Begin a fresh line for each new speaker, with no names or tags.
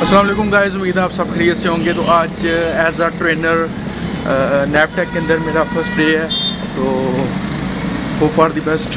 Aslam guys, उम्मीद है आप सब खरीद से होंगे। तो आज एज अ ट्रेनर नैपटेक के अंदर मेरा फ़र्स्ट डे है। तो होप फॉर द बेस्ट